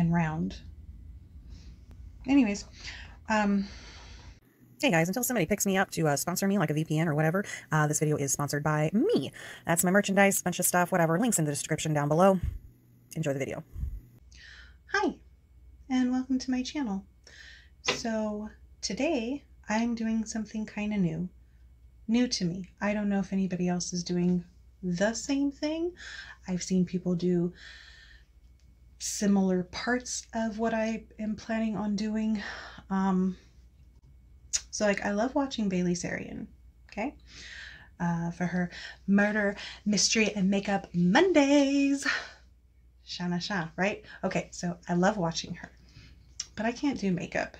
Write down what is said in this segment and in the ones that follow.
and round. Anyways, um, Hey guys, until somebody picks me up to uh, sponsor me like a VPN or whatever, uh, this video is sponsored by me. That's my merchandise, bunch of stuff, whatever. Links in the description down below. Enjoy the video. hi, and welcome to my channel. So today I'm doing something kind of new. New to me. I don't know if anybody else is doing the same thing. I've seen people do similar parts of what I am planning on doing. Um, so, like, I love watching Bailey Sarian, okay? Uh, for her murder, mystery, and makeup Mondays. Shana Sha, right? Okay, so I love watching her, but I can't do makeup.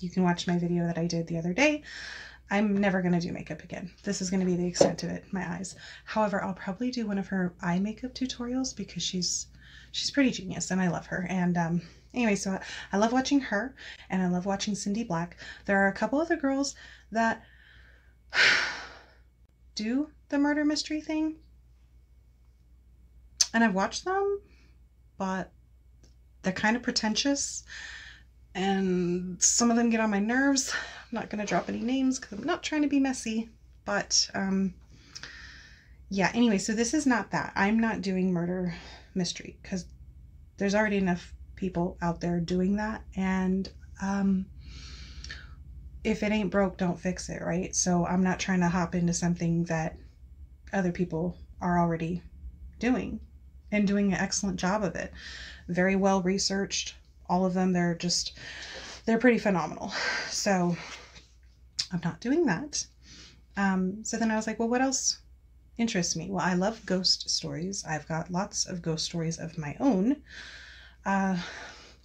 You can watch my video that I did the other day. I'm never going to do makeup again. This is going to be the extent of it, my eyes. However, I'll probably do one of her eye makeup tutorials because she's she's pretty genius and I love her. And um, anyway, so I love watching her and I love watching Cyndee Black. There are a couple other girls that do the murder mystery thing. And I've watched them, but they're kind of pretentious and some of them get on my nerves. I'm not going to drop any names because I'm not trying to be messy, but um, yeah, anyway, so this is not that. I'm not doing murder mystery because there's already enough people out there doing that. And um, if it ain't broke, don't fix it, right? So I'm not trying to hop into something that other people are already doing and doing an excellent job of it. Very well researched. All of them, they're just, they're pretty phenomenal. So I'm not doing that. Um, so then I was like, well, what else interests me? Well, I love ghost stories. I've got lots of ghost stories of my own. Uh,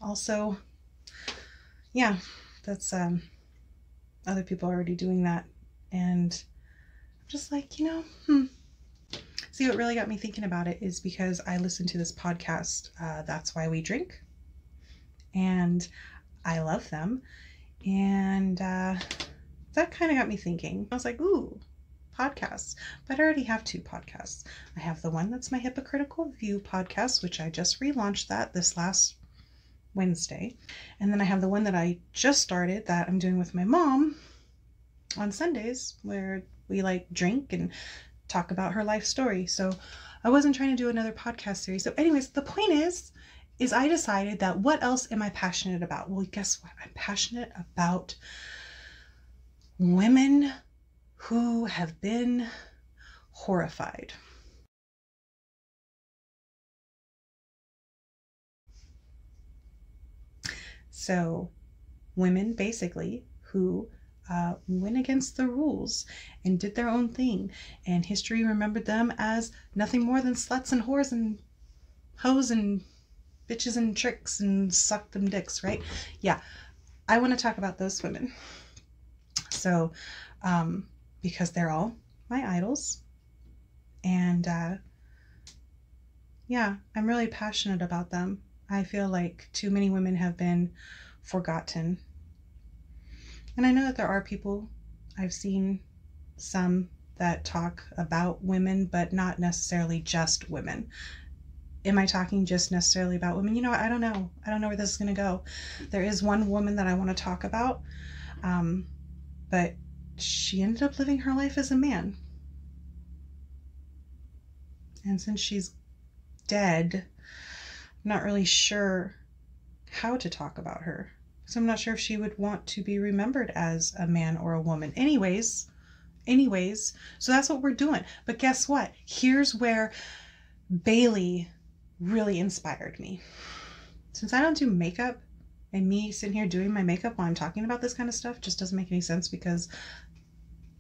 also, yeah, that's um, other people already doing that. And I'm just like, you know, hmm. See, what really got me thinking about it is because I listen to this podcast, uh, That's Why We Drink. And I love them. And uh, that kind of got me thinking. I was like, ooh, podcasts. But I already have two podcasts. I have the one that's my Hypocritical View podcast, which I just relaunched that this last Wednesday. And then I have the one that I just started that I'm doing with my mom on Sundays, where we like drink and talk about her life story. So I wasn't trying to do another podcast series. So, anyways, the point is, is I decided that what else am I passionate about? Well, guess what? I'm passionate about women who have been whorified. So, women basically who uh, went against the rules and did their own thing, and history remembered them as nothing more than sluts and whores and hoes and bitches and tricks and suck them dicks, right? Yeah, I want to talk about those women. So, um, because they're all my idols. And uh, yeah, I'm really passionate about them. I feel like too many women have been forgotten. And I know that there are people, I've seen some that talk about women, but not necessarily just women. Am I talking just necessarily about women? You know, I don't know. I don't know where this is going to go. There is one woman that I want to talk about, um, but she ended up living her life as a man. And since she's dead, I'm not really sure how to talk about her. So I'm not sure if she would want to be remembered as a man or a woman. Anyways, anyways, so that's what we're doing. But guess what? Here's where Bailey really inspired me. Since I don't do makeup, and me sitting here doing my makeup while I'm talking about this kind of stuff just doesn't make any sense because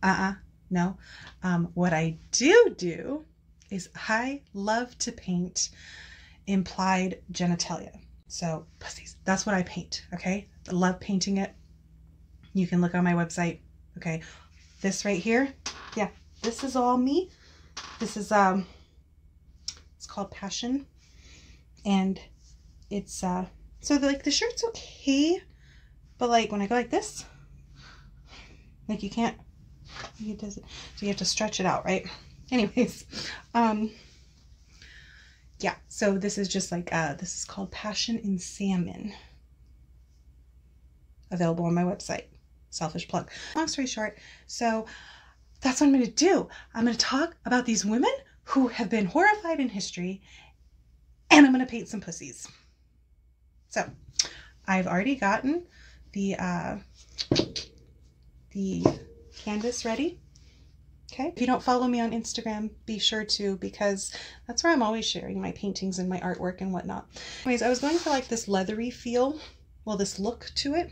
uh-uh, no. Um, what I do do is I love to paint implied genitalia. So pussies, that's what I paint, okay? I love painting it. You can look on my website, okay? This right here, yeah, this is all me. This is, um, it's called Passion. And it's, uh, so the, like the shirt's okay, but like when I go like this, like you can't it doesn't so you have to stretch it out right anyways um yeah, so this is just like uh this is called Passion in Salmon. Available on my website. Selfish plug. Long story short, so that's what I'm going to do. I'm going to talk about these women who have been whorified in history and I'm going to paint some pussies. So, I've already gotten the uh the canvas ready. Okay. If you don't follow me on Instagram, be sure to because that's where I'm always sharing my paintings and my artwork and whatnot. Anyways, I was going for like this leathery feel, well, this look to it.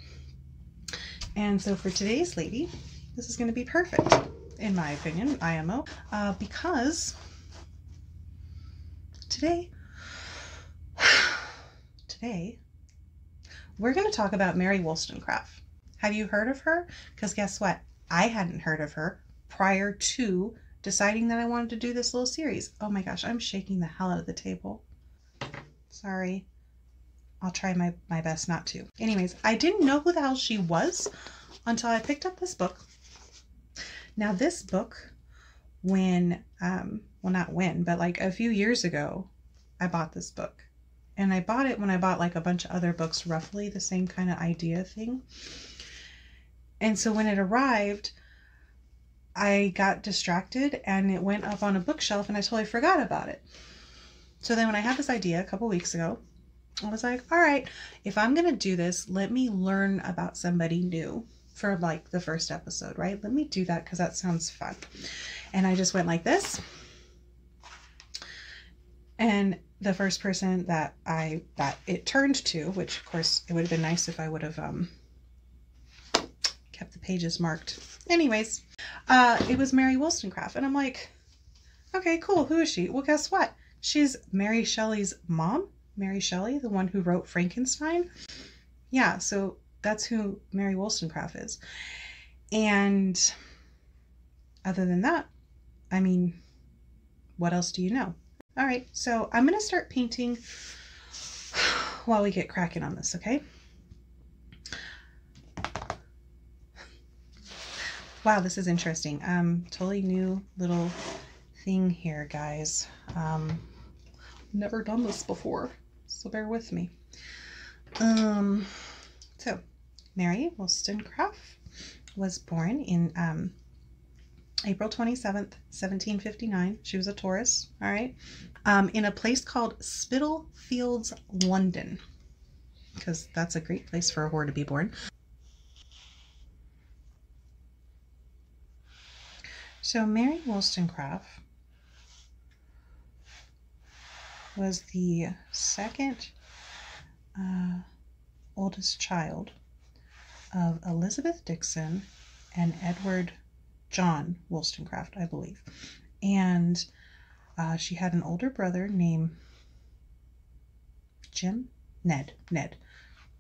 And so for today's lady, this is going to be perfect, in my opinion, IMO, uh, because today, today, we're going to talk about Mary Wollstonecraft. Have you heard of her? Because guess what? I hadn't heard of her prior to deciding that I wanted to do this little series. Oh my gosh, I'm shaking the hell out of the table. Sorry. I'll try my, my best not to. Anyways, I didn't know who the hell she was until I picked up this book. Now, this book, when, um, well, not when, but like a few years ago, I bought this book. And I bought it when I bought like a bunch of other books, roughly the same kind of idea thing. And so when it arrived, I got distracted and it went up on a bookshelf and I totally forgot about it. So then when I had this idea a couple weeks ago, I was like, all right, if I'm going to do this, let me learn about somebody new for like the first episode, right? Let me do that because that sounds fun. And I just went like this. And the first person that I that it turned to, which of course it would have been nice if I would have um kept the pages marked. Anyways, uh it was Mary Wollstonecraft and I'm like, okay, cool. Who is she? Well, guess what? She's Mary Shelley's mom Mary Shelley, the one who wrote Frankenstein. Yeah, so that's who Mary Wollstonecraft is. And other than that, I mean, what else do you know? All right, so I'm going to start painting while we get cracking on this, okay? Wow, this is interesting. Um, totally new little thing here, guys. Um, never done this before so bear with me. Um, so, Mary Wollstonecraft was born in um, April 27th, 1759. She was a Taurus, all right, um, in a place called Spitalfields, London, because that's a great place for a whore to be born. So, Mary Wollstonecraft was the second uh, oldest child of Elizabeth Dixon and Edward John Wollstonecraft, I believe. And uh, she had an older brother named Jim? Ned. Ned.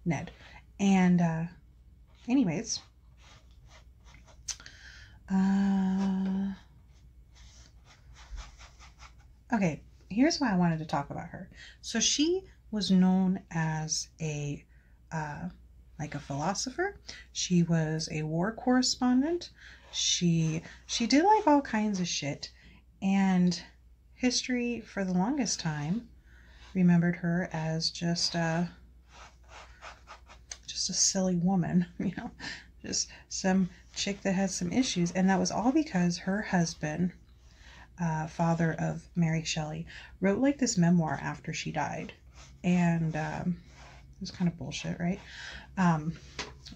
Ned. And, uh, anyways, uh, okay, here's why I wanted to talk about her. So she was known as a uh, like a philosopher. She was a war correspondent. She she did like all kinds of shit, and history for the longest time remembered her as just a just a silly woman, you know, just some chick that had some issues, and that was all because her husband uh, father of Mary Shelley, wrote like this memoir after she died. And um, it was kind of bullshit, right? Um,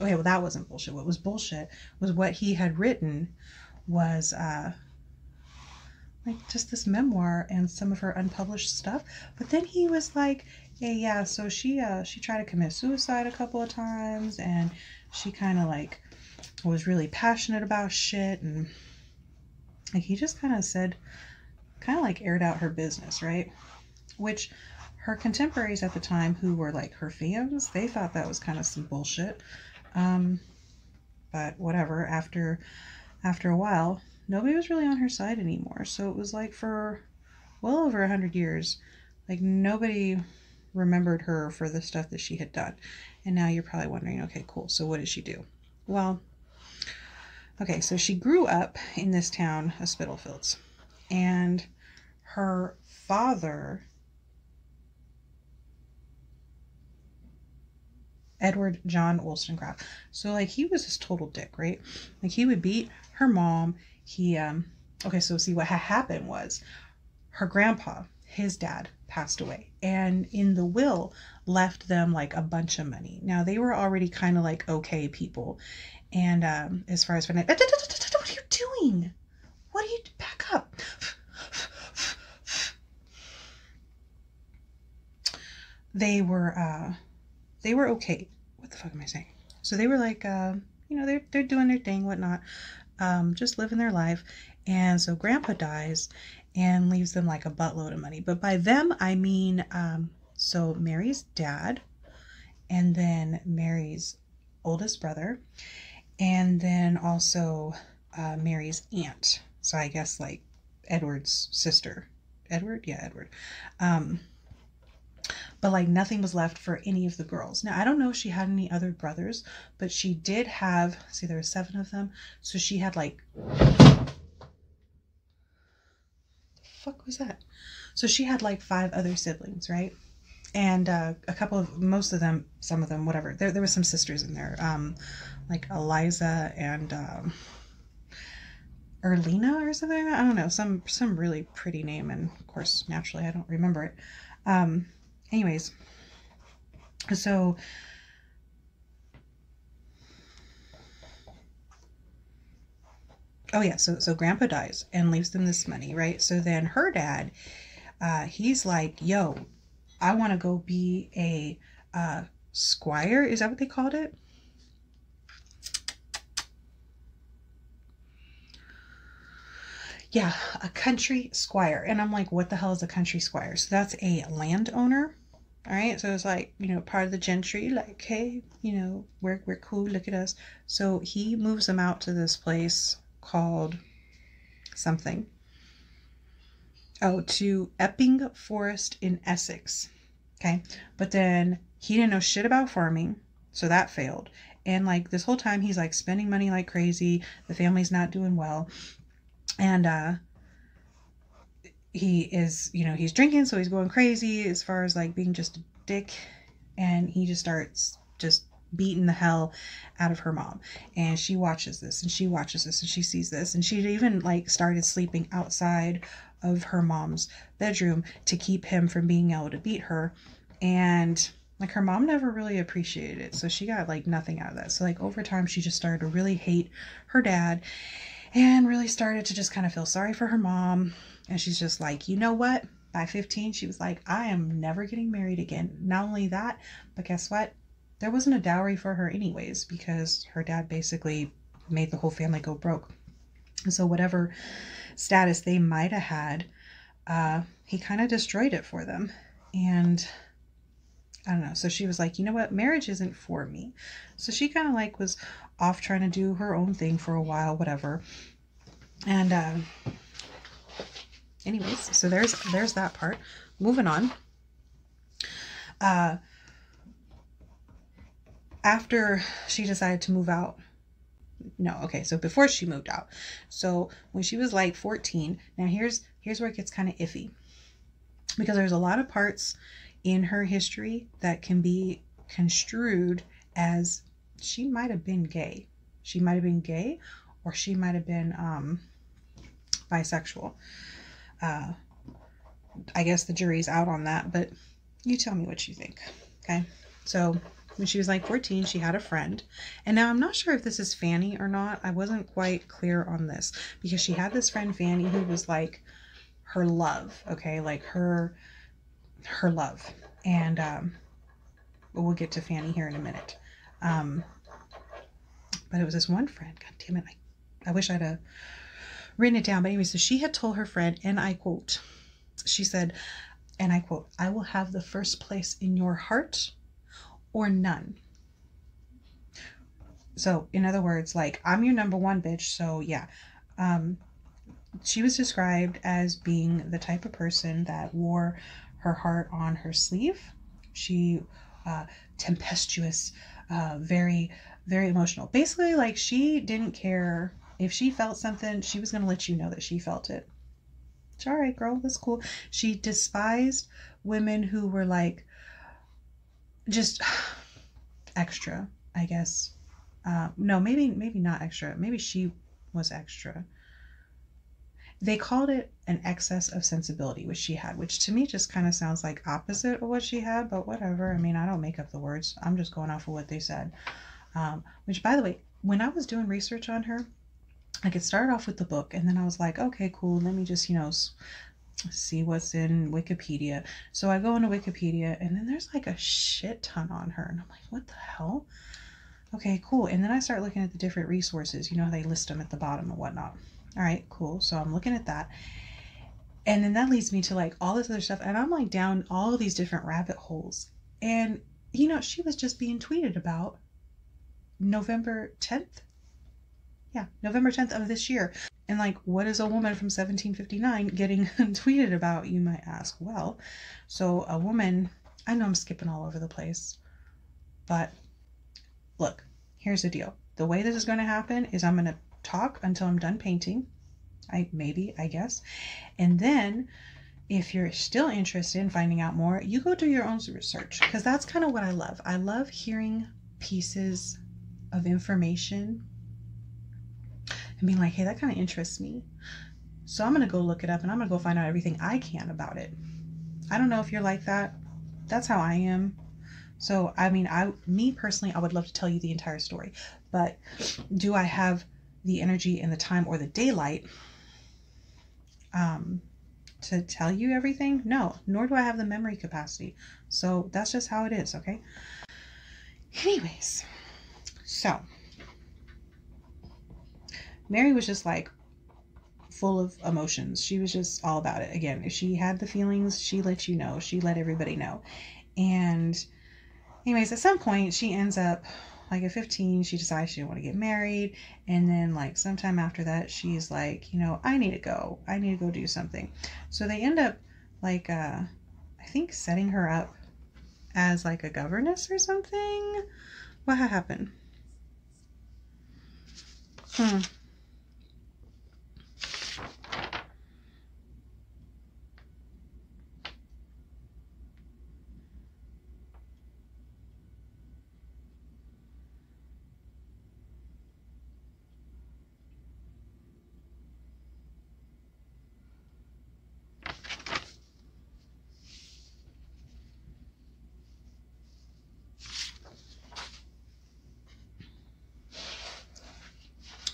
okay, well, that wasn't bullshit. What was bullshit was what he had written was uh, like just this memoir and some of her unpublished stuff. But then he was like, hey, yeah, so she uh, she tried to commit suicide a couple of times and she kind of like was really passionate about shit and like he just kind of said, kind of like aired out her business, right? Which her contemporaries at the time, who were like her fans, they thought that was kind of some bullshit. Um, but whatever. After after a while, nobody was really on her side anymore. So it was like for well over a hundred years, like nobody remembered her for the stuff that she had done. And now you're probably wondering, okay, cool. So what did she do? Well, Okay, so she grew up in this town of Spitalfields, and her father, Edward John Wollstonecraft. So, like, he was this total dick, right? Like, he would beat her mom. He, um, okay, so see what ha- happened was her grandpa, his dad, passed away and in the will left them like a bunch of money. Now they were already kind of like okay people and um as far as finance what are you doing? What are you back up? they were uh they were okay. What the fuck am I saying? So they were like uh you know, they're they're doing their thing, whatnot, um, just living their life. And so grandpa dies and leaves them like a buttload of money. But by them I mean um so Mary's dad and then Mary's oldest brother and then also uh, Mary's aunt. So I guess like Edward's sister. Edward? Yeah, Edward. Um, but like nothing was left for any of the girls. Now I don't know if she had any other brothers, but she did have. See, there were seven of them, so she had like. The fuck was that? So she had like five other siblings, right? And uh, a couple of most of them, some of them, whatever. There there was some sisters in there, um, like Eliza and. Um, Erlina or something. I don't know, some some really pretty name, and of course, naturally, I don't remember it. Um, anyways, so oh yeah, so so Grandpa dies and leaves them this money, right? So then her dad, uh, he's like, "Yo, I want to go be a uh, squire." Is that what they called it? yeah, a country squire. And I'm like, what the hell is a country squire? So that's a landowner. All right. So it's like, you know, part of the gentry, like, hey, you know, we're, we're cool. Look at us. So he moves them out to this place called something. Oh, to Epping Forest in Essex. Okay. But then he didn't know shit about farming. So that failed. And like this whole time, he's like spending money like crazy. The family's not doing well and uh he is you know he's drinking so he's going crazy as far as like being just a dick and he just starts just beating the hell out of her mom and she watches this and she watches this and she sees this and she even like started sleeping outside of her mom's bedroom to keep him from being able to beat her and like her mom never really appreciated it so she got like nothing out of that so like over time she just started to really hate her dad and really started to just kind of feel sorry for her mom. And she's just like, you know what? By 15, she was like, I am never getting married again. Not only that, but guess what? There wasn't a dowry for her, anyways, because her dad basically made the whole family go broke. So, whatever status they might have had, uh, he kind of destroyed it for them. And I don't know. So she was like, you know what? Marriage isn't for me. So she kind of like was off trying to do her own thing for a while, whatever. And uh, anyways, so there's there's that part. Moving on. Uh, after she decided to move out. No, okay, so before she moved out. So when she was like 14, now here's here's where it gets kind of iffy. Because there's a lot of parts in her history that can be construed as she might have been gay. She might have been gay or she might have been um, bisexual. Uh, I guess the jury's out on that, but you tell me what you think. Okay. So when she was like 14, she had a friend. And now I'm not sure if this is Fanny or not. I wasn't quite clear on this because she had this friend, Fanny, who was like her love. Okay. Like her, her love. And, um, we'll get to Fanny here in a minute. Um, but it was this one friend. God damn it. I, I wish I'd have written it down. But anyway, so she had told her friend, and I quote, she said, and I quote, I will have the first place in your heart or none. So, in other words, like, I'm your number one bitch. So, yeah. Um, she was described as being the type of person that wore her heart on her sleeve. She, uh, tempestuous, uh, very very emotional. Basically, like she didn't care if she felt something, she was going to let you know that she felt it. It's all right, girl, that's cool. She despised women who were like, just, extra, I guess. Uh, no, maybe maybe not extra. Maybe she was extra. They called it an excess of sensibility, which she had, which to me just kind of sounds like opposite of what she had, but whatever. I mean, I don't make up the words. I'm just going off of what they said. Um, which, by the way, when I was doing research on her, like it started off with the book, and then I was like, okay, cool. Let me just, you know, see what's in Wikipedia. So I go into Wikipedia, and then there's like a shit ton on her, and I'm like, what the hell? Okay, cool. And then I start looking at the different resources. You know, how they list them at the bottom and whatnot. All right, cool. So I'm looking at that. And then that leads me to like all this other stuff. And I'm like down all these different rabbit holes. And, you know, she was just being tweeted about November 10th. Yeah, November 10th of this year. And like, what is a woman from 1759 getting tweeted about, you might ask? Well, so a woman, I know I'm skipping all over the place, but look, here's the deal. The way this is going to happen is I'm going to talk until I'm done painting. I maybe, I guess. And then if you're still interested in finding out more, you go do your own research because that's kind of what I love. I love hearing pieces of information and being like, hey, that kind of interests me. So I'm going to go look it up and I'm going to go find out everything I can about it. I don't know if you're like that. That's how I am. So, I mean, I, me personally, I would love to tell you the entire story, but do I have the energy and the time or the daylight um, to tell you everything? No, nor do I have the memory capacity. So that's just how it is, okay? Anyways, so Mary was just like full of emotions. She was just all about it. Again, if she had the feelings, she let you know. She let everybody know. And anyways, at some point, she ends up like at 15, she decides she didn't want to get married. And then, like, sometime after that, she's like, you know, I need to go. I need to go do something. So they end up, like, uh, I think setting her up as like a governess or something. What happened? Hmm.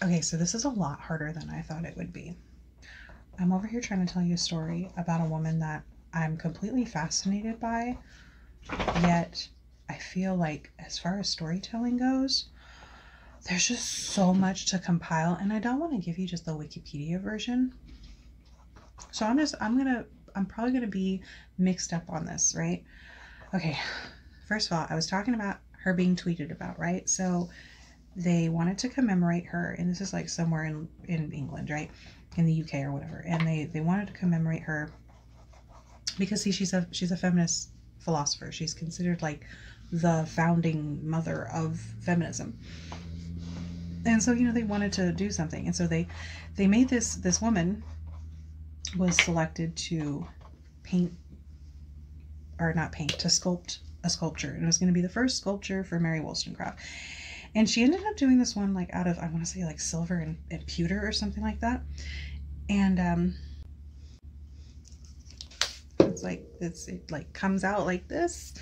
Okay, so this is a lot harder than I thought it would be. I'm over here trying to tell you a story about a woman that I'm completely fascinated by, yet I feel like, as far as storytelling goes, there's just so much to compile, and I don't want to give you just the Wikipedia version. So I'm just, I'm gonna, I'm probably gonna be mixed up on this, right? Okay, first of all, I was talking about her being tweeted about, right? So they wanted to commemorate her, and this is like somewhere in in England, right, in the UK or whatever, and they they wanted to commemorate her because see, she's a she's a feminist philosopher. She's considered like the founding mother of feminism. And so, you know, they wanted to do something. And so they they made this this woman was selected to paint or not paint, to sculpt a sculpture. And it was going to be the first sculpture for Mary Wollstonecraft. And she ended up doing this one like out of, I want to say like silver and, and pewter or something like that. And um, it's like this, it like comes out like this.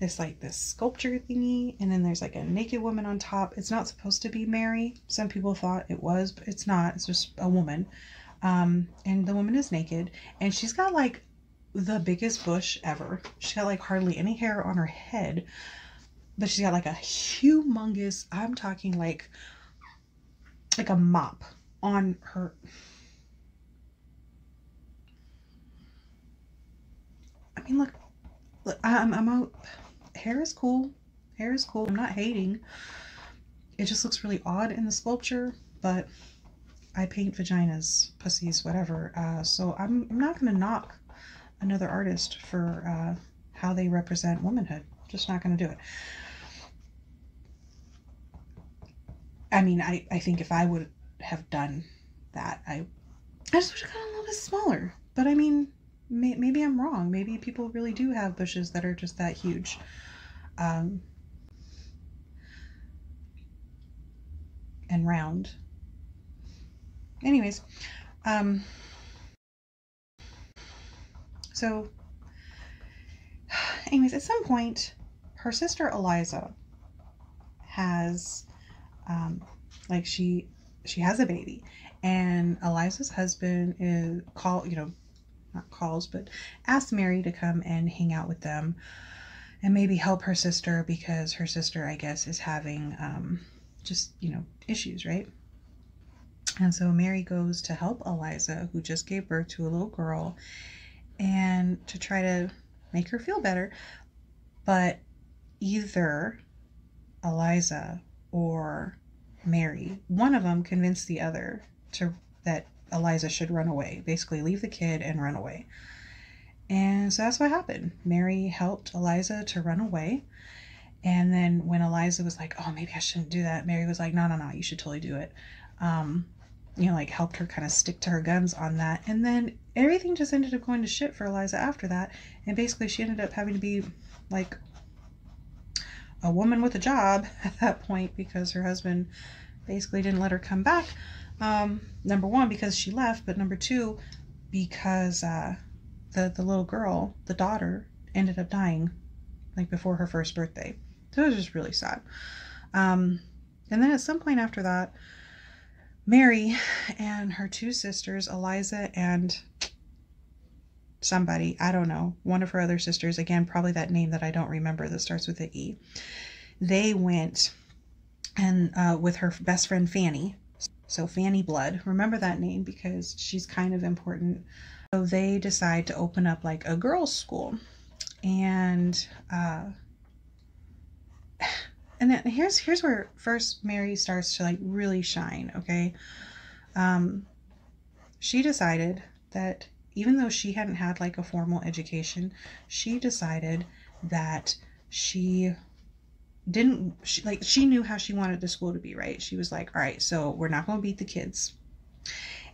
It's like this sculpture thingy, and then there's like a naked woman on top. It's not supposed to be Mary. Some people thought it was, but it's not. It's just a woman. Um, and the woman is naked, and she's got like the biggest bush ever. She's got like hardly any hair on her head but she's got like a humongous, I'm talking like like a mop on her I mean look, look I'm I'm out hair is cool. Hair is cool. I'm not hating. It just looks really odd in the sculpture, but I paint vaginas, pussies, whatever. Uh, so I'm, I'm not going to knock another artist for uh, how they represent womanhood just not going to do it. I mean, I, I think if I would have done that, I, I just would have gotten a little bit smaller. But I mean, may, maybe I'm wrong. Maybe people really do have bushes that are just that huge. Um, and round. Anyways, um, so, anyways, at some point, her sister Eliza has, um, like she she has a baby, and Eliza's husband is call you know, not calls but asks Mary to come and hang out with them, and maybe help her sister because her sister I guess is having um, just you know issues right. And so Mary goes to help Eliza, who just gave birth to a little girl, and to try to make her feel better. But either Eliza or Mary, one of them convinced the other to that Eliza should run away, basically leave the kid and run away. And so that's what happened. Mary helped Eliza to run away. And then when Eliza was like, "Oh, maybe I shouldn't do that," Mary was like, "No, no, no, you should totally do it." Um, you know, like helped her kind of stick to her guns on that. And then everything just ended up going to shit for Eliza after that. And basically, she ended up having to be like a woman with a job at that point because her husband basically didn't let her come back. Um, number one, because she left, but number two, because uh, the the little girl, the daughter, ended up dying like before her first birthday. So it was just really sad. Um, and then at some point after that, Mary and her two sisters, Eliza and somebody, I don't know, one of her other sisters, again, probably that name that I don't remember that starts with an E, they went and uh, with her best friend Fanny. So Fanny Blood, remember that name because she's kind of important. So they decide to open up like a girls' school, and uh, and then here's here's where first Mary starts to like really shine. Okay, um, she decided that even though she hadn't had like a formal education, she decided that she didn't she, like she knew how she wanted the school to be right? She was like all right so we're not going to beat the kids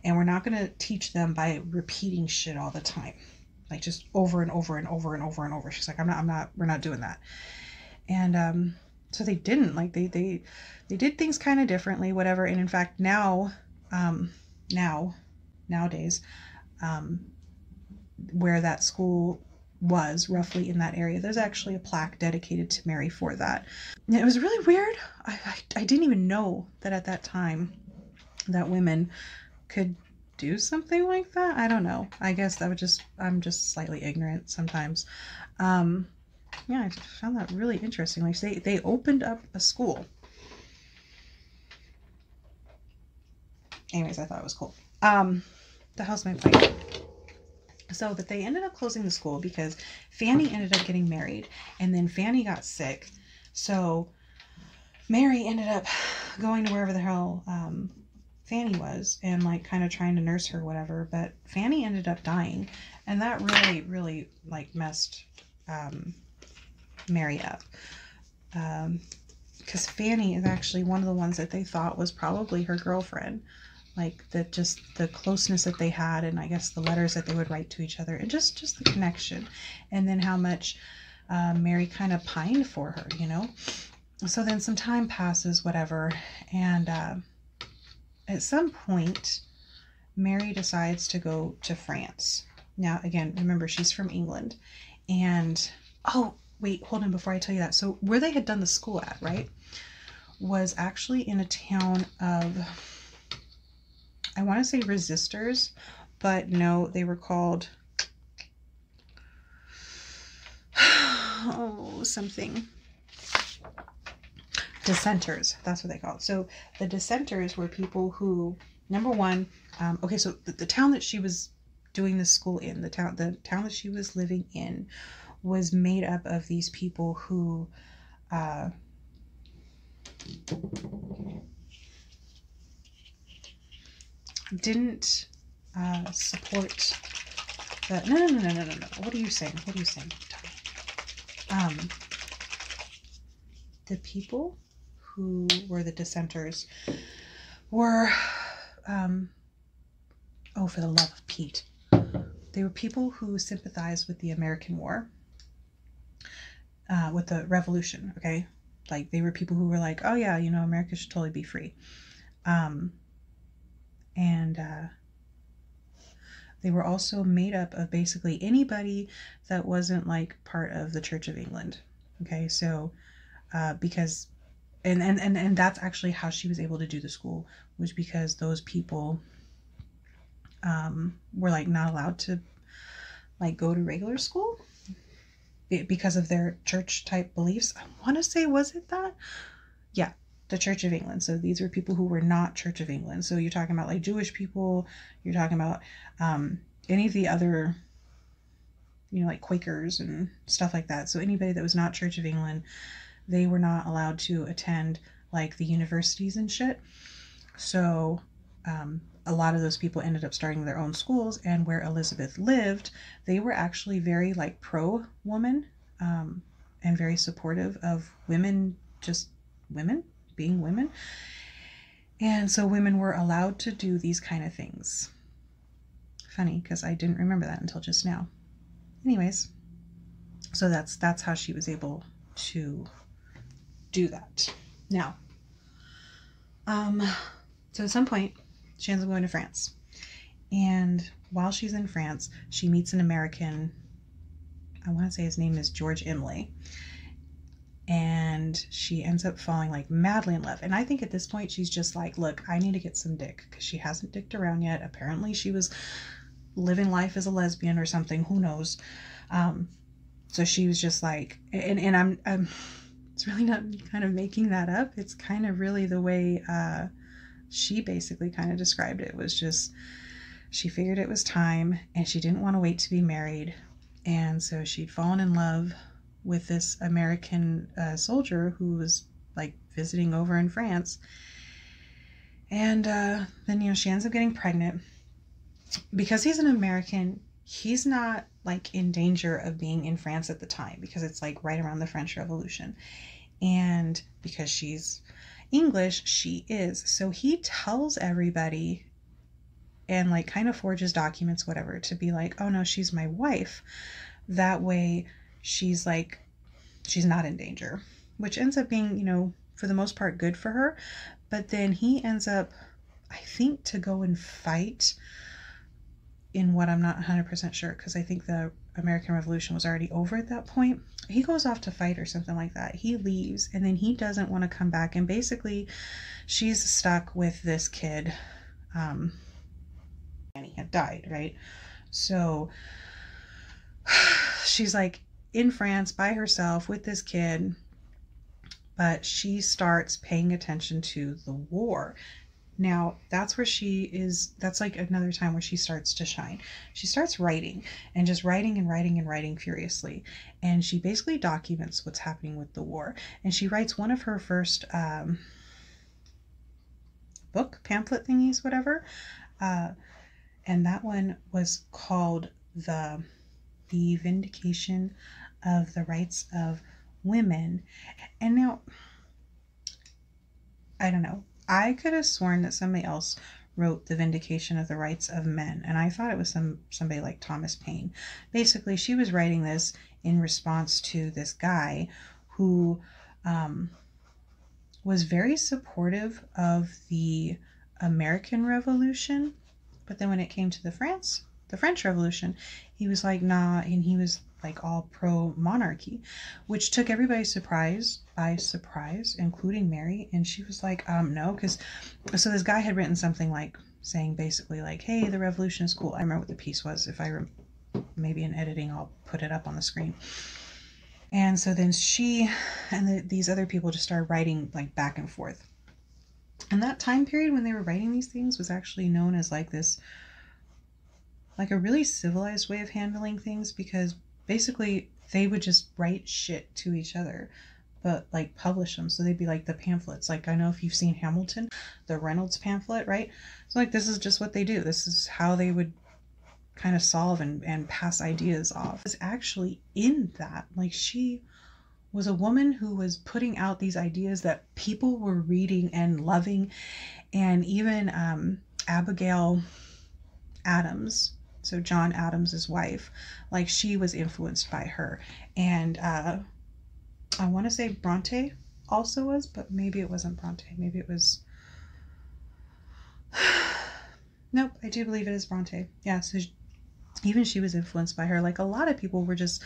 and we're not going to teach them by repeating shit all the time. Like just over and over and over and over and over. She's like i'm not i'm not we're not doing that. And um so they didn't. Like they they they did things kind of differently whatever. And in fact now um now nowadays um where that school was roughly in that area. There's actually a plaque dedicated to Mary for that. And it was really weird. I, I, I didn't even know that at that time that women could do something like that. I don't know. I guess that would just, I'm just slightly ignorant sometimes. Um, yeah, I found that really interesting. Like they, they opened up a school. Anyways, I thought it was cool. Um, the hell's my fight? So that they ended up closing the school because Fanny ended up getting married and then Fanny got sick. So Mary ended up going to wherever the hell um, Fanny was and like kind of trying to nurse her, whatever. But Fanny ended up dying, and that really, really like messed um, Mary up. Because um, Fanny is actually one of the ones that they thought was probably her girlfriend like the just the closeness that they had and i guess the letters that they would write to each other and just just the connection. And then how much uh, mary kind of pined for her you know? So then some time passes whatever and uh, at some point mary decides to go to france. Now again remember she's from england. And oh wait hold on before i tell you that. So where they had done the school at right was actually in a town of I want to say resistors, but no, they were called oh something dissenters. That's what they call it. So the dissenters were people who, number one, um, okay, so the, the town that she was doing the school in, the town, the town that she was living in, was made up of these people who. Uh, didn't uh, support the. No, no, no, no, no, no, no. What are you saying? What are you saying? Um, the people who were the dissenters were, um, oh, for the love of Pete, they were people who sympathized with the American War, uh, with the Revolution. Okay, like they were people who were like, oh yeah, you know, America should totally be free. Um, and uh, they were also made up of basically anybody that wasn't like part of the Church of England. Okay, so uh, because and, and and and that's actually how she was able to do the school was because those people um, were like not allowed to like go to regular school because of their church type beliefs. I want to say, was it that? Yeah, the Church of England. So these were people who were not Church of England. So you're talking about like Jewish people, you're talking about um, any of the other, you know, like Quakers and stuff like that. So anybody that was not Church of England, they were not allowed to attend like the universities and shit. So um, a lot of those people ended up starting their own schools and where elizabeth lived they were actually very like pro woman um, and very supportive of women just women being women and so women were allowed to do these kind of things funny because i didn't remember that until just now anyways so that's that's how she was able to do that now um so at some point she ends up going to France. And while she's in France, she meets an American, I want to say his name is George Imlay. And she ends up falling like madly in love. And I think at this point, she's just like, look, I need to get some dick because she hasn't dicked around yet. Apparently, she was living life as a lesbian or something. Who knows? Um, so she was just like, and, and I'm, I'm, it's really not kind of making that up. It's kind of really the way, uh, she basically kind of described it was just she figured it was time and she didn't want to wait to be married and so she'd fallen in love with this american uh, soldier who was like visiting over in france and uh, then you know she ends up getting pregnant because he's an american he's not like in danger of being in france at the time because it's like right around the french revolution and because she's English, she is. So he tells everybody and like kind of forges documents, whatever, to be like, oh no, she's my wife. That way she's like, she's not in danger, which ends up being, you know, for the most part good for her. But then he ends up, I think, to go and fight in what I'm not 100% sure because I think the American Revolution was already over at that point. He goes off to fight or something like that. He leaves and then he doesn't want to come back. And basically, she's stuck with this kid. Um, and he had died, right? So she's like in France by herself with this kid. But she starts paying attention to the war now, that's where she is, that's like another time where she starts to shine. She starts writing and just writing and writing and writing furiously. And she basically documents what's happening with the war. And she writes one of her first um, book, pamphlet thingies, whatever. Uh, and that one was called the the vindication of the rights of women. And now i don't know. I could have sworn that somebody else wrote the vindication of the rights of men and i thought it was some somebody like thomas paine. Basically she was writing this in response to this guy who um, was very supportive of the american revolution but then when it came to the france the french revolution he was like nah and he was like all pro monarchy, which took everybody surprise by surprise, including Mary. And she was like, um, no, because so this guy had written something like saying basically like, hey, the revolution is cool. I remember what the piece was. If I maybe in editing, I'll put it up on the screen. And so then she and the, these other people just started writing like back and forth. And that time period when they were writing these things was actually known as like this like a really civilized way of handling things because basically they would just write shit to each other but like publish them so they'd be like the pamphlets. Like i know if you've seen hamilton the reynolds pamphlet right? So like this is just what they do. This is how they would kind of solve and, and pass ideas off. Is actually in that like she was a woman who was putting out these ideas that people were reading and loving and even um, abigail adams so John Adams's wife, like she was influenced by her. And uh, I want to say Bronte also was, but maybe it wasn't Bronte. Maybe it was nope, I do believe it is Bronte. Yeah, so she, even she was influenced by her. Like a lot of people were just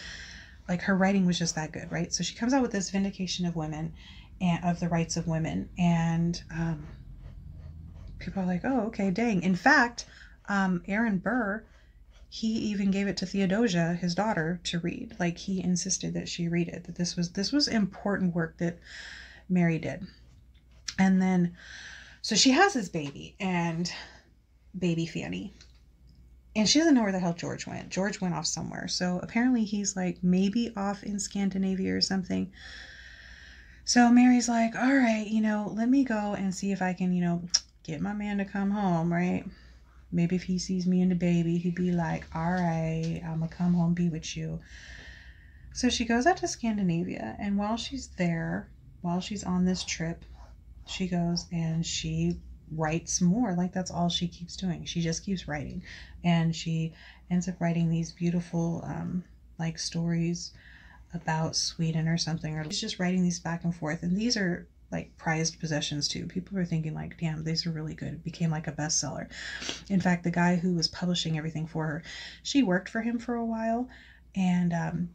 like her writing was just that good, right? So she comes out with this vindication of women and of the rights of women, and um, people are like, oh, okay, dang. In fact, um, Aaron Burr, he even gave it to Theodosia, his daughter, to read. Like he insisted that she read it. That this was this was important work that Mary did. And then, so she has this baby and baby Fanny. And she doesn't know where the hell George went. George went off somewhere. So apparently he's like maybe off in Scandinavia or something. So Mary's like, all right, you know, let me go and see if I can, you know, get my man to come home, right? Maybe if he sees me and the baby, he'd be like, all right, I'm gonna come home, be with you. So she goes out to Scandinavia, and while she's there, while she's on this trip, she goes and she writes more. Like that's all she keeps doing. She just keeps writing, and she ends up writing these beautiful, um, like stories about Sweden or something, or she's just writing these back and forth. And these are like prized possessions too. People are thinking like, damn, these are really good. It became like a bestseller. In fact, the guy who was publishing everything for her, she worked for him for a while, and um,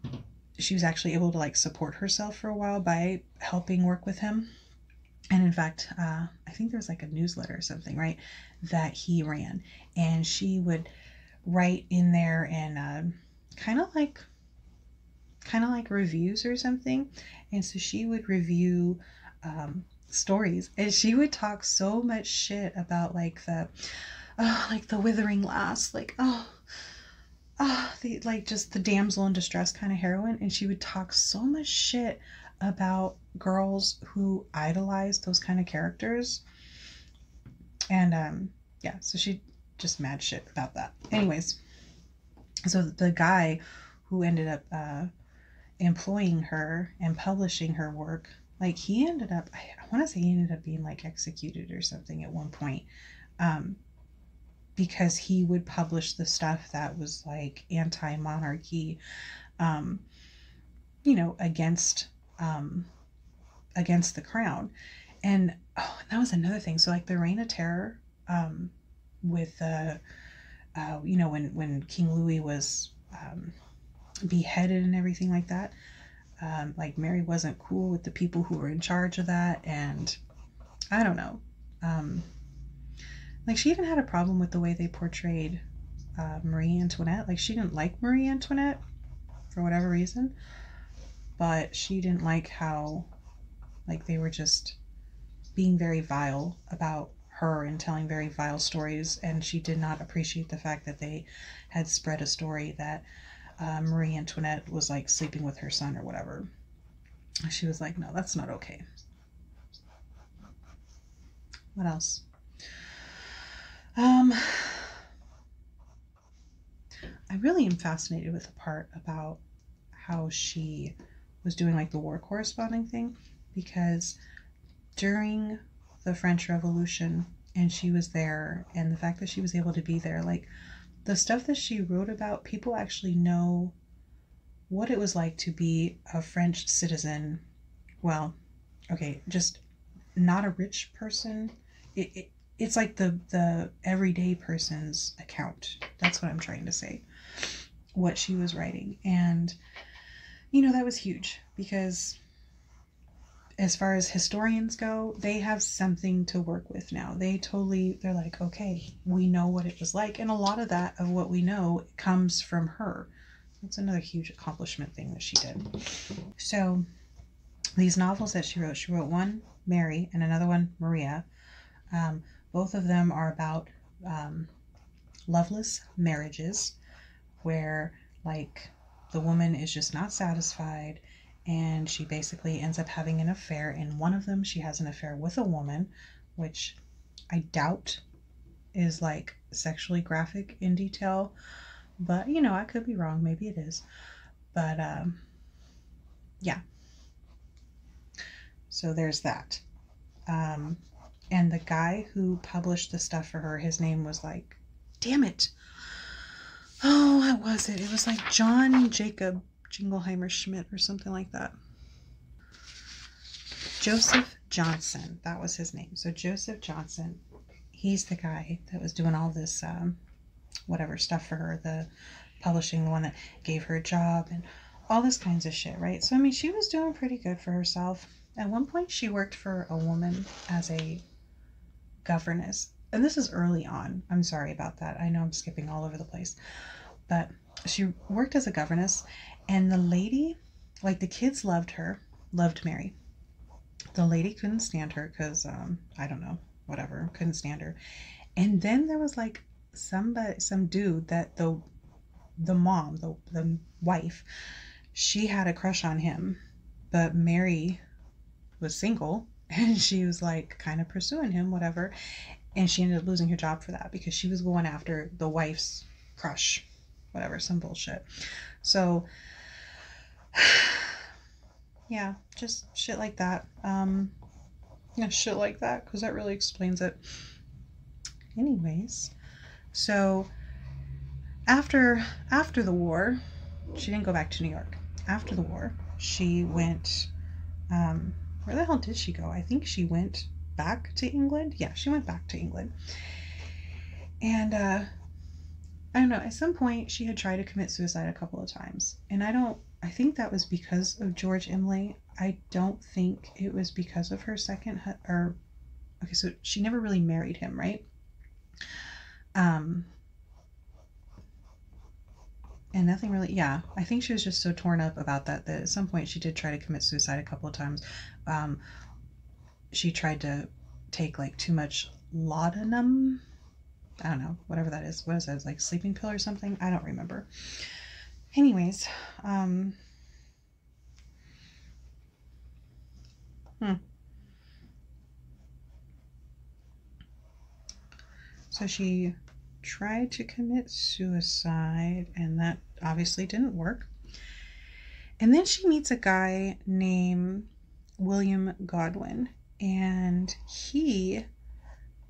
she was actually able to like support herself for a while by helping work with him. And in fact, uh, I think there was like a newsletter or something, right, that he ran, and she would write in there and uh, kind of like kind of like reviews or something and so she would review um, stories, and she would talk so much shit about like the, oh, like the withering lass, like oh, oh, the like just the damsel in distress kind of heroine, and she would talk so much shit about girls who idolize those kind of characters, and um, yeah, so she just mad shit about that. Anyways, so the guy who ended up uh, employing her and publishing her work like he ended up i, want to say he ended up being like executed or something at one point um because he would publish the stuff that was like anti-monarchy um you know against um against the crown. And oh that was another thing. So like the reign of terror um with uh, uh you know when when king louis was um beheaded and everything like that um, like Mary wasn't cool with the people who were in charge of that, and I don't know. Um, like she even had a problem with the way they portrayed uh, Marie Antoinette. Like she didn't like Marie Antoinette for whatever reason, but she didn't like how like they were just being very vile about her and telling very vile stories and she did not appreciate the fact that they had spread a story that uh, Marie Antoinette was like sleeping with her son or whatever. She was like, no, that's not okay. What else? Um, I really am fascinated with the part about how she was doing like the war corresponding thing because during the French Revolution and she was there and the fact that she was able to be there like the stuff that she wrote about, people actually know what it was like to be a French citizen. Well, okay, just not a rich person. It, it, it's like the the everyday person's account. That's what I'm trying to say. What she was writing, and you know that was huge because as far as historians go, they have something to work with now. They totally, they're like, okay, we know what it was like. And a lot of that, of what we know, comes from her. That's another huge accomplishment thing that she did. So, these novels that she wrote, she wrote one, Mary, and another one, Maria. Um, both of them are about um, loveless marriages where, like, the woman is just not satisfied and she basically ends up having an affair. In one of them, she has an affair with a woman, which I doubt is like sexually graphic in detail, but you know, I could be wrong. Maybe it is. But um, yeah. So there's that. Um, and the guy who published the stuff for her, his name was like, damn it. Oh, what was it? It was like John Jacob Jingleheimer Schmidt or something like that. Joseph Johnson, that was his name. So Joseph Johnson, he's the guy that was doing all this um, whatever stuff for her, the publishing, the one that gave her a job and all this kinds of shit, right? So I mean, she was doing pretty good for herself. At one point, she worked for a woman as a governess, and this is early on. I'm sorry about that. I know I'm skipping all over the place, but she worked as a governess, and the lady, like the kids, loved her, loved Mary. The lady couldn't stand her because um, I don't know, whatever, couldn't stand her. And then there was like somebody, some dude that the the mom, the the wife, she had a crush on him, but Mary was single and she was like kind of pursuing him, whatever. And she ended up losing her job for that because she was going after the wife's crush, whatever, some bullshit. So, yeah, just shit like that. Um, yeah, shit like that because that really explains it. Anyways, so after after the war, she didn't go back to New York. After the war, she went. Um, where the hell did she go? I think she went back to England. Yeah, she went back to England. And uh, I don't know. At some point, she had tried to commit suicide a couple of times, and I don't. I think that was because of George Imlay. I don't think it was because of her second hu- or okay, so she never really married him, right? Um and nothing really yeah i think she was just so torn up about that that at some point she did try to commit suicide a couple of times. Um, she tried to take like too much laudanum i don't know whatever that is. What is that? Like sleeping pill or something? I don't remember anyways um hmm so she tried to commit suicide, and that obviously didn't work. And then she meets a guy named William Godwin, and he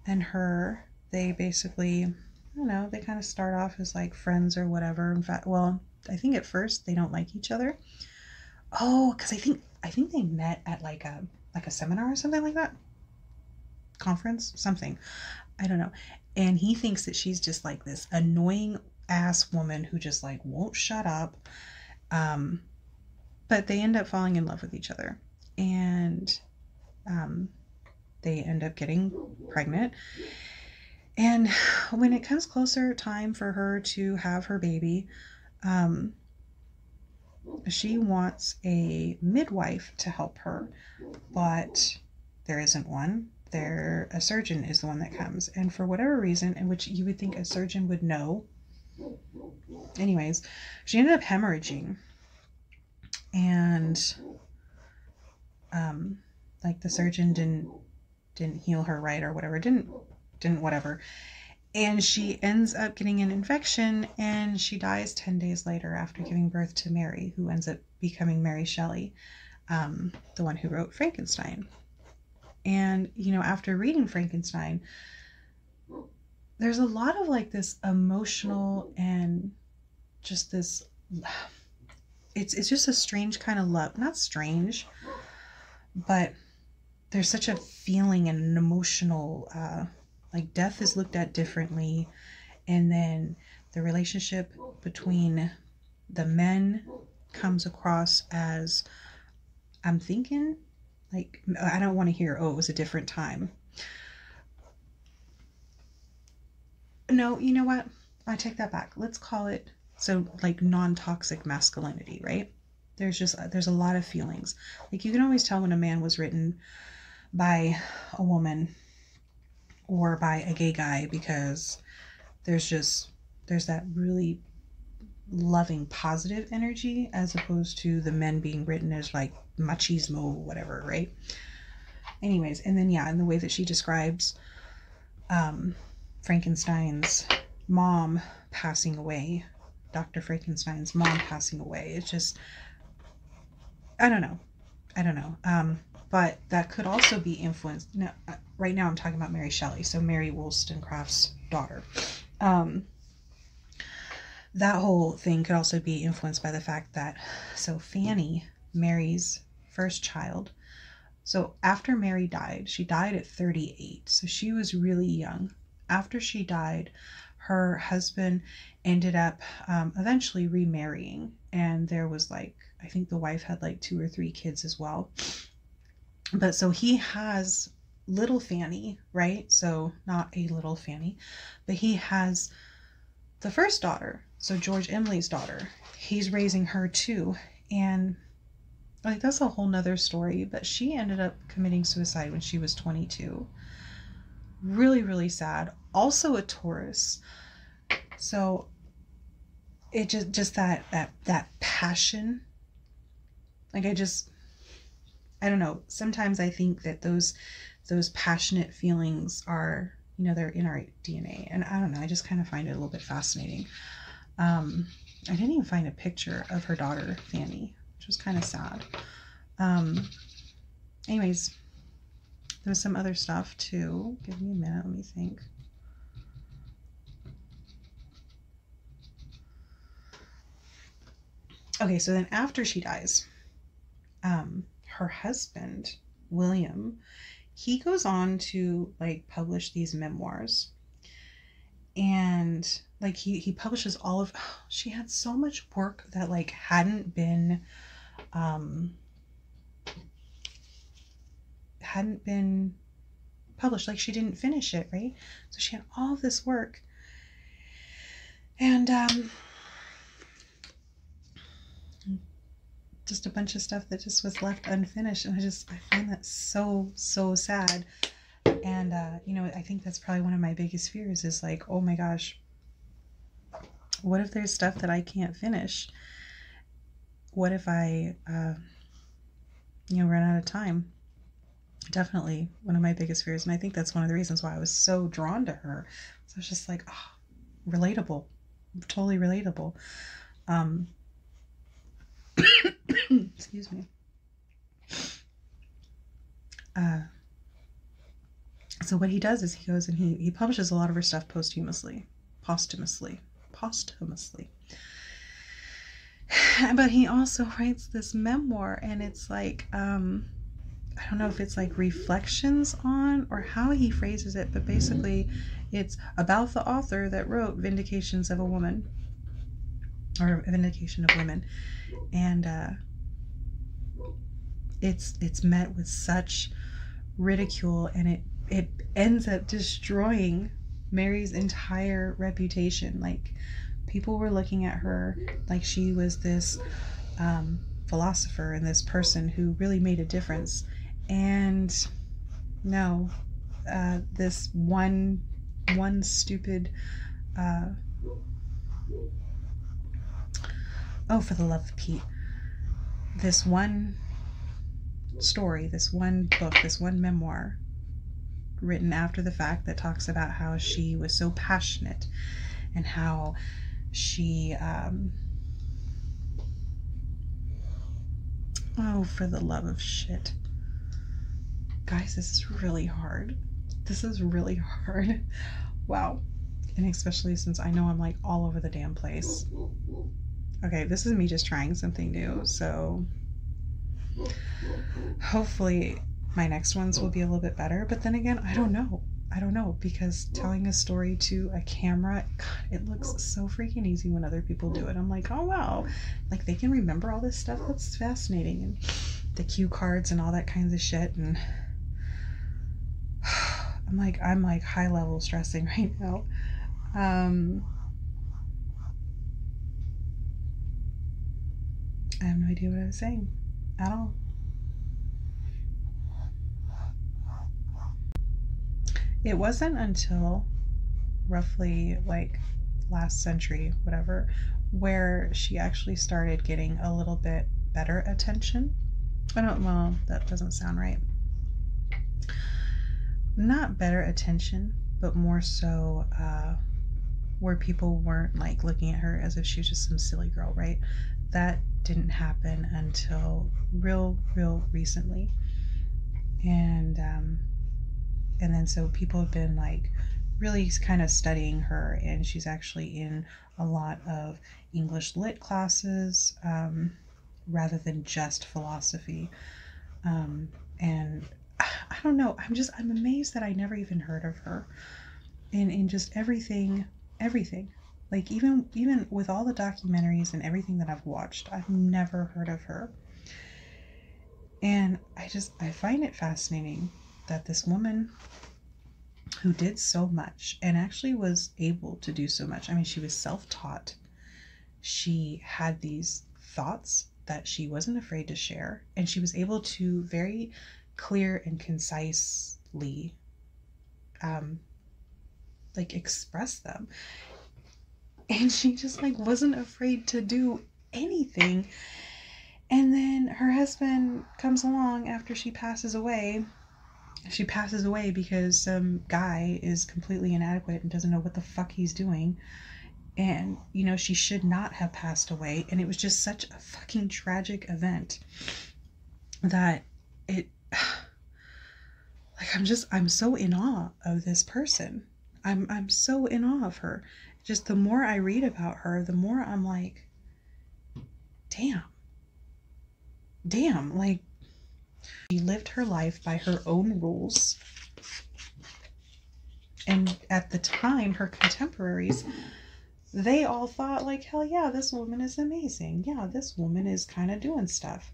and her, they basically, I don't know, they kind of start off as like friends or whatever. In fact, well, I think at first they don't like each other. Oh, because I think I think they met at like a like a seminar or something like that. Conference, something. I don't know and he thinks that she's just like this annoying ass woman who just like won't shut up um but they end up falling in love with each other and um they end up getting pregnant and when it comes closer time for her to have her baby um she wants a midwife to help her but there isn't one. There a surgeon is the one that comes. And for whatever reason in which you would think a surgeon would know anyways she ended up hemorrhaging. And um like the surgeon didn't didn't heal her right or whatever didn't didn't whatever and she ends up getting an infection and she dies 10 days later after giving birth to mary who ends up becoming mary shelley um, the one who wrote frankenstein and, you know, after reading Frankenstein, there's a lot of like this emotional and just this it's it's just a strange kind of love. Not strange, but there's such a feeling and an emotional uh like death is looked at differently and then the relationship between the men comes across as I'm thinking like, I don't want to hear, oh, it was a different time. No, you know what? I take that back. Let's call it so like non-toxic masculinity, right? There's just there's a lot of feelings. Like you can always tell when a man was written by a woman or by a gay guy because there's just there's that really loving positive energy as opposed to the men being written as like machismo whatever right? Anyways and then yeah in the way that she describes um frankenstein's mom passing away dr frankenstein's mom passing away it's just i don't know. I don't know. Um but that could also be influenced now uh, right now i'm talking about mary shelley so mary wollstonecraft's daughter um that whole thing could also be influenced by the fact that so Fanny Mary's first child. So after Mary died, she died at 38. So she was really young after she died, her husband ended up um, eventually remarrying, and there was like I think the wife had like two or three kids as well. But so he has little Fanny, right? So not a little Fanny, but he has the first daughter, so George Imlay's daughter. He's raising her too, and like that's a whole nother story. But she ended up committing suicide when she was 22. Really, really sad. Also a Taurus. So it just just that that that passion like I just I don't know. Sometimes I think that those those passionate feelings are, you know, they're in our DNA. And I don't know, I just kind of find it a little bit fascinating. Um, I didn't even find a picture of her daughter, Fanny, which was kind of sad. Um, anyways, there was some other stuff too. Give me a minute, let me think. Okay, so then after she dies, um, her husband, William, he goes on to like publish these memoirs. And like he he publishes all of she had so much work that like hadn't been um hadn't been published. Like she didn't finish it right? So she had all this work. And um just a bunch of stuff that just was left unfinished and i just i find that so so sad. And uh you know i think that's probably one of my biggest fears is like oh my gosh what if there's stuff that i can't finish? What if i uh you know run out of time? Definitely one of my biggest fears and i think that's one of the reasons why i was so drawn to her. So was just like oh relatable totally relatable. Um excuse me. Uh, so what he does is he goes and he, he publishes a lot of her stuff posthumously, posthumously, posthumously. But he also writes this memoir, and it's like um, I don't know if it's like reflections on or how he phrases it, but basically, it's about the author that wrote Vindications of a Woman or Vindication of Women, and uh, it's it's met with such ridicule and it it ends up destroying Mary's entire reputation. Like people were looking at her like she was this um, philosopher and this person who really made a difference. And no uh, this one one stupid uh, oh for the love of pete this one story, this one book, this one memoir written after the fact that talks about how she was so passionate and how she um, oh for the love of shit. Guys this is really hard. This is really hard. Wow. And especially since i know i'm like all over the damn place. Okay this is me just trying something new so hopefully my next ones will be a little bit better. But then again, I don't know. I don't know because telling a story to a camera, God, it looks so freaking easy when other people do it. I'm like, oh wow, like they can remember all this stuff. That's fascinating, and the cue cards and all that kinds of shit. And I'm like, I'm like high level stressing right now. Um, I have no idea what I was saying at all. It wasn't until roughly like last century, whatever, where she actually started getting a little bit better attention. I don't, well, that doesn't sound right. Not better attention, but more so uh, where people weren't like looking at her as if she was just some silly girl, right? That didn't happen until real, real recently. And, um, and then so people have been like really kind of studying her, and she's actually in a lot of English lit classes um, rather than just philosophy. Um, and I don't know, I'm just, I'm amazed that I never even heard of her. in in just everything, everything. Like even even with all the documentaries and everything that I've watched, I've never heard of her. And I just I find it fascinating that this woman who did so much and actually was able to do so much. I mean, she was self-taught. She had these thoughts that she wasn't afraid to share and she was able to very clear and concisely um like express them and she just like wasn't afraid to do anything. And then her husband comes along after she passes away. She passes away because some guy is completely inadequate and doesn't know what the fuck he's doing. And you know she should not have passed away. And it was just such a fucking tragic event that it like i'm just i'm so in awe of this person. I'm i'm so in awe of her just the more i read about her the more i'm like damn. Damn like she lived her life by her own rules. And at the time her contemporaries they all thought like hell yeah this woman is amazing. Yeah this woman is kind of doing stuff.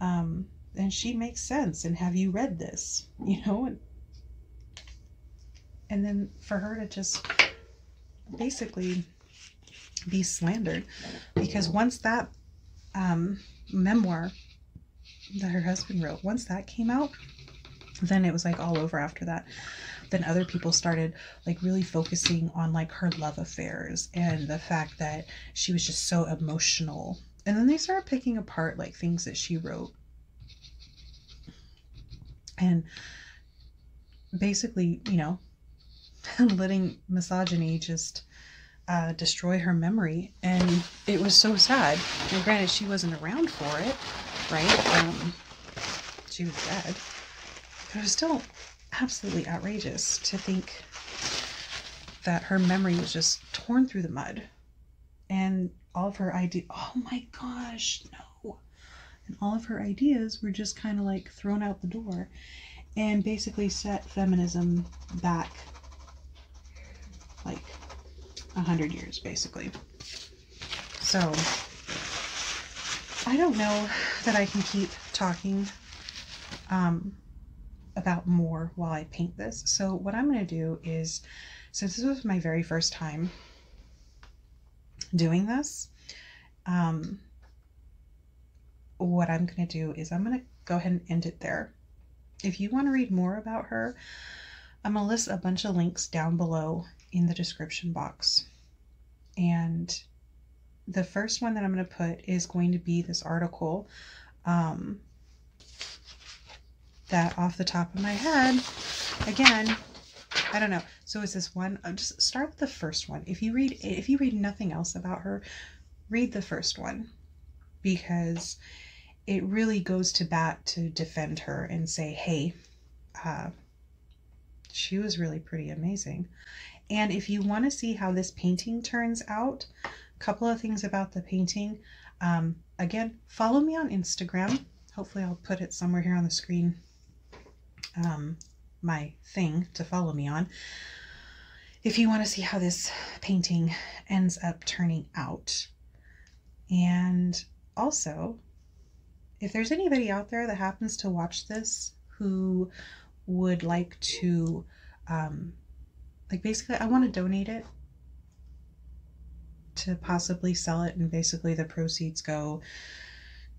Um, and she makes sense and have you read this? You know? And, and then for her to just basically be slandered because once that um, memoir that her husband wrote once that came out then it was like all over after that. Then other people started like really focusing on like her love affairs and the fact that she was just so emotional. And then they started picking apart like things that she wrote. And basically you know letting misogyny just uh, destroy her memory. And it was so sad. And granted she wasn't around for it right? Um, she was dead. But it was still absolutely outrageous to think that her memory was just torn through the mud. And all of her ideas oh my gosh no. And all of her ideas were just kind of like thrown out the door and basically set feminism back like a hundred years basically so i don't know that i can keep talking um about more while I paint this. So what I'm going to do is, since this was my very first time doing this, um, what I'm going to do is I'm going to go ahead and end it there. If you want to read more about her, I'm going to list a bunch of links down below in the description box. And the first one that I'm going to put is going to be this article um, that off the top of my head. Again, I don't know. So is this one? I'll just start with the first one. If you read, if you read nothing else about her, read the first one because it really goes to bat to defend her and say, hey, uh, she was really pretty amazing. And if you want to see how this painting turns out, a couple of things about the painting. Um, again, follow me on Instagram. Hopefully I'll put it somewhere here on the screen um, my thing to follow me on if you want to see how this painting ends up turning out. And also, if there's anybody out there that happens to watch this who would like to, um, like basically, I want to donate it to possibly sell it, and basically the proceeds go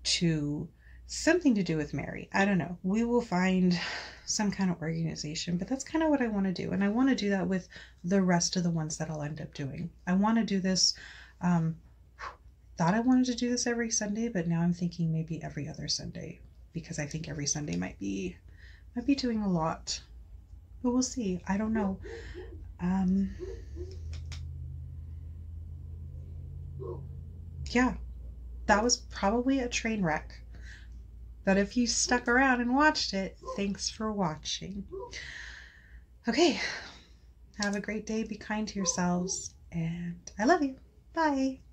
to something to do with Mary. I don't know. We will find some kind of organization, but that's kind of what I want to do. And I want to do that with the rest of the ones that I'll end up doing. I want to do this. Um, thought I wanted to do this every Sunday, but now I'm thinking maybe every other Sunday because I think every Sunday might be might be doing a lot. But we'll see. I don't know. Um, yeah, that was probably a train wreck. But if you stuck around and watched it, thanks for watching. Okay, have a great day. Be kind to yourselves. And I love you. Bye.